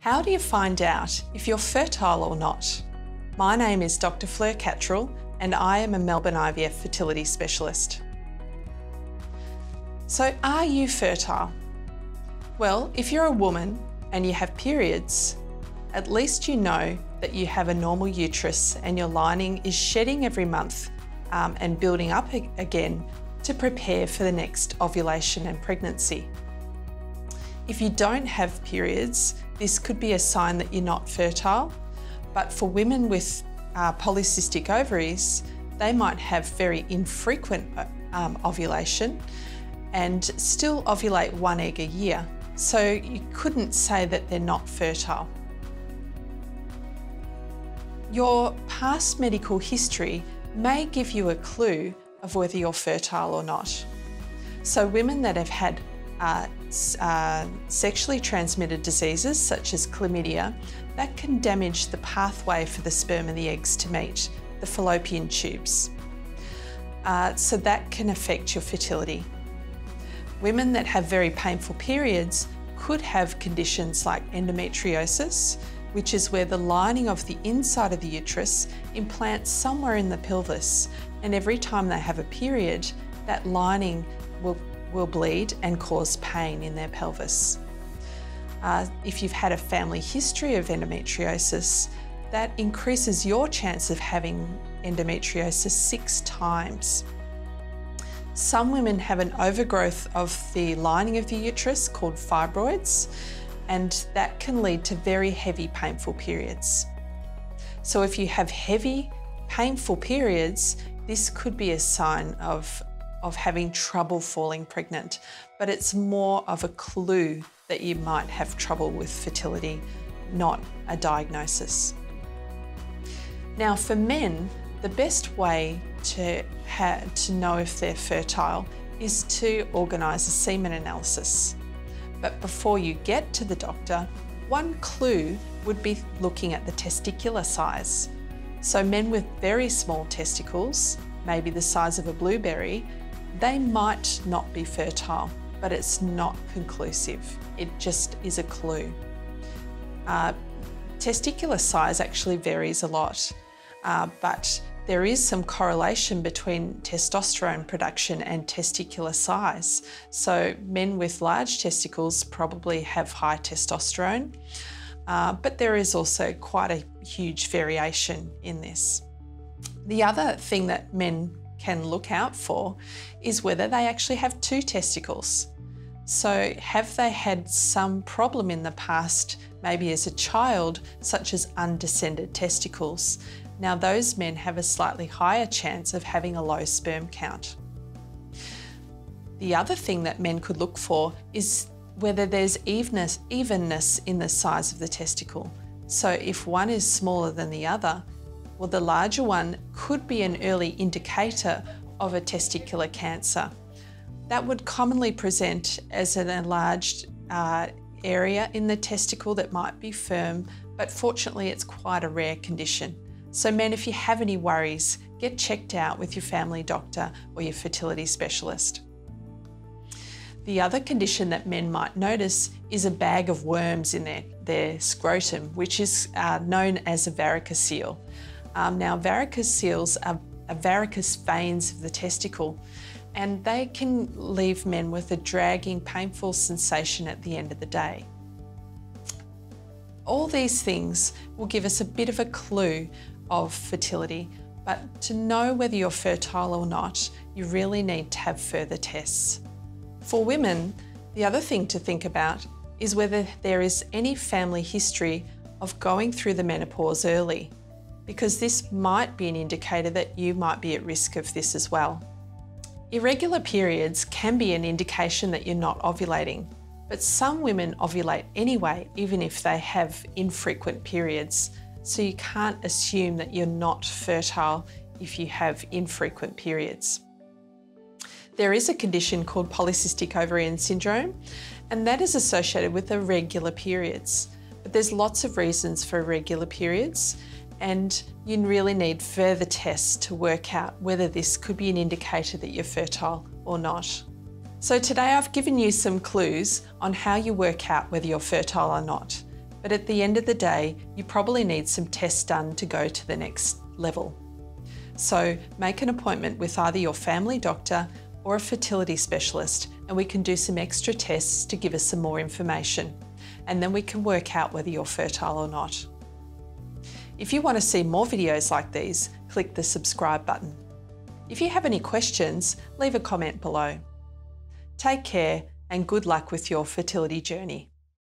How do you find out if you're fertile or not? My name is Dr. Fleur Cattrall and I am a Melbourne IVF fertility specialist. So, are you fertile? Well, if you're a woman and you have periods, at least you know that you have a normal uterus and your lining is shedding every month um, and building up again to prepare for the next ovulation and pregnancy. If you don't have periods, this could be a sign that you're not fertile. But for women with uh, polycystic ovaries, they might have very infrequent um, ovulation and still ovulate one egg a year. So you couldn't say that they're not fertile. Your past medical history may give you a clue of whether you're fertile or not. So women that have had uh, uh, sexually transmitted diseases such as chlamydia, that can damage the pathway for the sperm and the eggs to meet, the fallopian tubes. Uh, so that can affect your fertility. Women that have very painful periods could have conditions like endometriosis, which is where the lining of the inside of the uterus implants somewhere in the pelvis. And every time they have a period, that lining will will bleed and cause pain in their pelvis. Uh, if you've had a family history of endometriosis, that increases your chance of having endometriosis six times. Some women have an overgrowth of the lining of the uterus called fibroids, and that can lead to very heavy, painful periods. So, if you have heavy, painful periods, this could be a sign of of having trouble falling pregnant, but it's more of a clue that you might have trouble with fertility, not a diagnosis. Now, for men, the best way to, to know if they're fertile is to organise a semen analysis. But before you get to the doctor, one clue would be looking at the testicular size. So, men with very small testicles, maybe the size of a blueberry, they might not be fertile, but it's not conclusive. It just is a clue. Uh, testicular size actually varies a lot, uh, but there is some correlation between testosterone production and testicular size. So, men with large testicles probably have high testosterone, uh, but there is also quite a huge variation in this. The other thing that men can look out for is whether they actually have two testicles. So, have they had some problem in the past, maybe as a child, such as undescended testicles? Now, those men have a slightly higher chance of having a low sperm count. The other thing that men could look for is whether there's evenness, evenness in the size of the testicle. So, if one is smaller than the other, well, the larger one could be an early indicator of a testicular cancer. That would commonly present as an enlarged uh, area in the testicle that might be firm, but fortunately, it's quite a rare condition. So, men, if you have any worries, get checked out with your family doctor or your fertility specialist. The other condition that men might notice is a bag of worms in their, their scrotum, which is uh, known as a varicocele. Um, now, varicoceles are, are varicose veins of the testicle, and they can leave men with a dragging, painful sensation at the end of the day. All these things will give us a bit of a clue of fertility, but to know whether you're fertile or not, you really need to have further tests. For women, the other thing to think about is whether there is any family history of going through the menopause early because this might be an indicator that you might be at risk of this as well. Irregular periods can be an indication that you're not ovulating, but some women ovulate anyway, even if they have infrequent periods. So you can't assume that you're not fertile if you have infrequent periods. There is a condition called polycystic ovarian syndrome, and that is associated with irregular periods. But there's lots of reasons for irregular periods, and you really need further tests to work out whether this could be an indicator that you're fertile or not. So today I've given you some clues on how you work out whether you're fertile or not. but at the end of the day, you probably need some tests done to go to the next level. So make an appointment with either your family doctor or a fertility specialist and we can do some extra tests to give us some more information. And then we can work out whether you're fertile or not. If you want to see more videos like these, click the subscribe button. If you have any questions, leave a comment below. Take care and good luck with your fertility journey.